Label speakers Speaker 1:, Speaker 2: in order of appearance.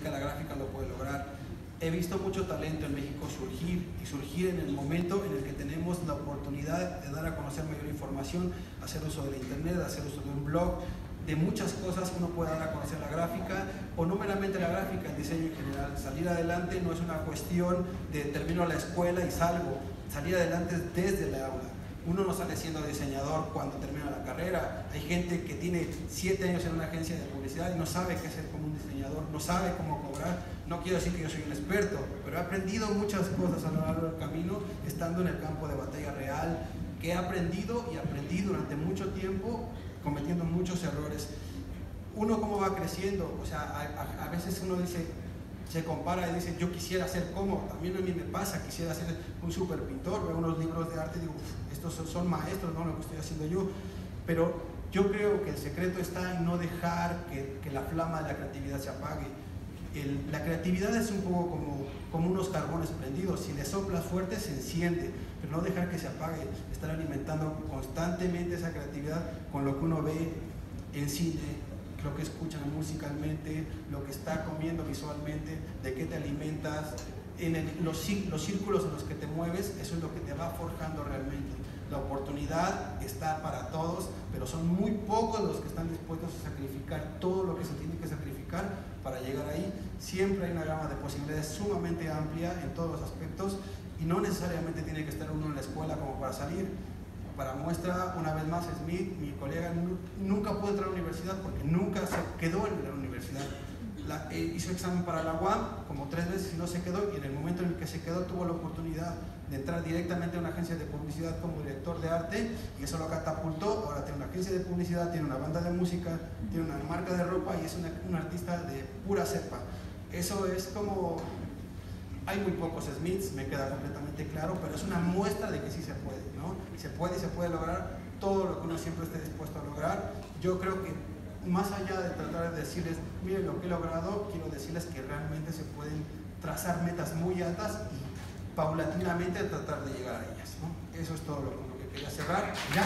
Speaker 1: dedica a la gráfica lo puede lograr. He visto mucho talento en México surgir y surgir en el momento en el que tenemos la oportunidad de dar a conocer mayor información, hacer uso de internet, hacer uso de un blog, de muchas cosas uno puede dar a conocer la gráfica o no meramente la gráfica, el diseño en general. Salir adelante no es una cuestión de termino la escuela y salgo, salir adelante desde la aula. Uno no sale siendo diseñador cuando termina la carrera. Hay gente que tiene siete años en una agencia de publicidad y no sabe qué hacer como un diseñador, no sabe cómo cobrar. No quiero decir que yo soy un experto, pero he aprendido muchas cosas a lo largo del camino estando en el campo de batalla real, que he aprendido y aprendí durante mucho tiempo cometiendo muchos errores. Uno cómo va creciendo, o sea, a, a veces uno dice, se compara y dice, yo quisiera ser como, también a mí me pasa, quisiera ser un super pintor, veo unos libros de arte y digo, estos son, maestros, no lo que estoy haciendo yo, pero yo creo que el secreto está en no dejar que, que la flama de la creatividad se apague. La creatividad es un poco como, como unos carbones prendidos, si le soplas fuerte se enciende, pero no dejar que se apague, estar alimentando constantemente esa creatividad con lo que uno ve en cine, lo que escuchan musicalmente, lo que está comiendo visualmente, de qué te alimentas, en los, los círculos en los que te mueves, eso es lo que te va forjando realmente. La oportunidad está para todos, pero son muy pocos los que están dispuestos a sacrificar todo lo que se tiene que sacrificar para llegar ahí. Siempre hay una gama de posibilidades sumamente amplia en todos los aspectos y no necesariamente tiene que estar uno en la escuela como para salir para muestra, una vez más, Smith, mi colega, nunca pudo entrar a la universidad porque nunca se quedó en la universidad. La, eh, hizo examen para la UAM como tres veces y no se quedó y en el momento en el que se quedó tuvo la oportunidad de entrar directamente a una agencia de publicidad como director de arte y eso lo catapultó, ahora tiene una agencia de publicidad, tiene una banda de música, tiene una marca de ropa y es un artista de pura cepa. Eso es como hay muy pocos Smiths, me queda completamente claro, pero es una muestra de que sí se puede, ¿no? Se puede y se puede lograr todo lo que uno siempre esté dispuesto a lograr. Yo creo que más allá de tratar de decirles, miren lo que he logrado, quiero decirles que realmente se pueden trazar metas muy altas y paulatinamente tratar de llegar a ellas. Eso es todo lo, que quería cerrar. Ya